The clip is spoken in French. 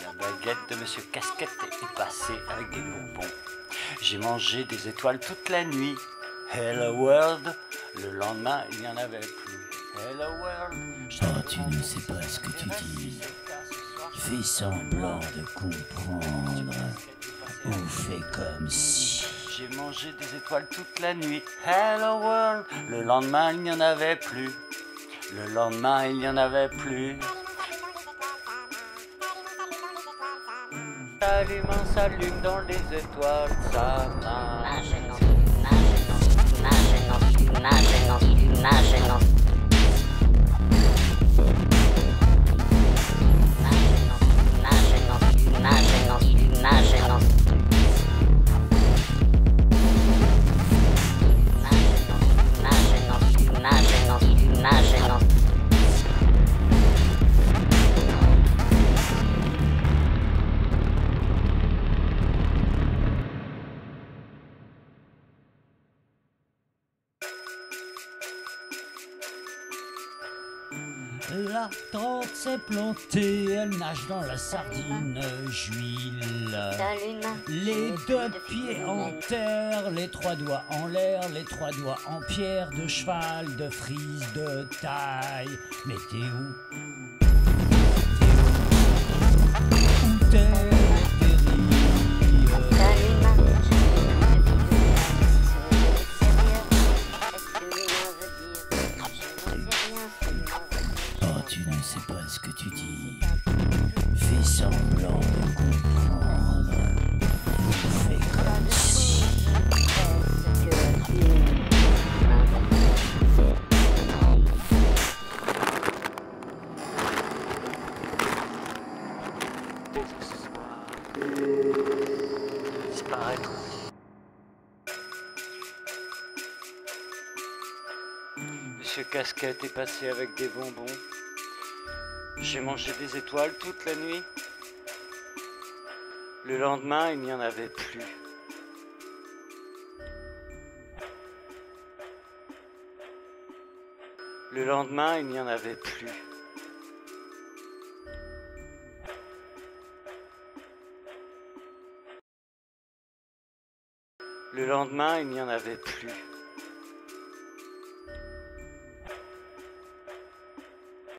La baguette de Monsieur Casquette est passée avec des bourbons. J'ai mangé des étoiles toute la nuit. Hello World, le lendemain, il n'y en avait plus. Hello World. Oh, tu ne sais pas ce que tu dis. Fais semblant de comprendre. Ou fais comme si. J'ai mangé des étoiles toute la nuit. Hello World, le lendemain, il n'y en avait plus. Le lendemain, il n'y en avait plus. S'allume, on s'allume dans les étoiles, ça marche. La tente s'est plantée, elle nage dans la sardine juile. Les deux pieds en terre, les trois doigts en l'air, les trois doigts en pierre, de cheval, de frise, de taille. Mais t'es Où? Oh, tu ne sais pas ce que tu dis. Fais semblant de comprendre. Fais comme si. Disparaître. Monsieur Casquette est passé avec des bonbons. J'ai mangé des étoiles toute la nuit. Le lendemain, il n'y en avait plus. Le lendemain, il n'y en avait plus. Le lendemain, il n'y en avait plus.